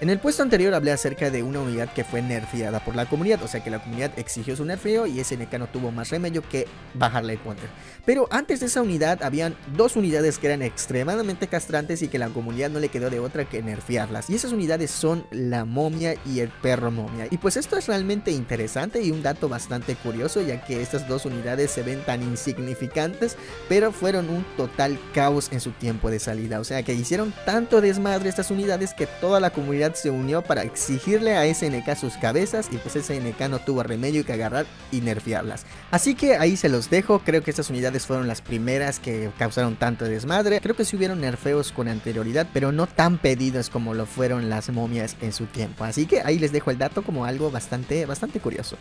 En el puesto anterior hablé acerca de una unidad que fue nerfeada por la comunidad, o sea que la comunidad exigió su nerfeo y SNK no tuvo más remedio que bajarle el counter. Pero antes de esa unidad habían dos unidades que eran extremadamente castrantes y que la comunidad no le quedó de otra que nerfearlas. Y esas unidades son la momia y el perro momia. Y pues esto es realmente interesante y un dato bastante curioso ya que estas dos unidades se ven tan insignificantes, pero fueron un total caos en su tiempo de salida. O sea que hicieron tanto desmadre estas unidades que toda la comunidad se unió para exigirle a SNK sus cabezas y pues SNK no tuvo remedio que agarrar y nerfearlas. Así que ahí se los dejo, creo que estas unidades fueron las primeras que causaron tanto desmadre. Creo que sí hubieron nerfeos con anterioridad, pero no tan pedidos como lo fueron las momias en su tiempo. Así que ahí les dejo el dato como algo bastante, bastante curioso.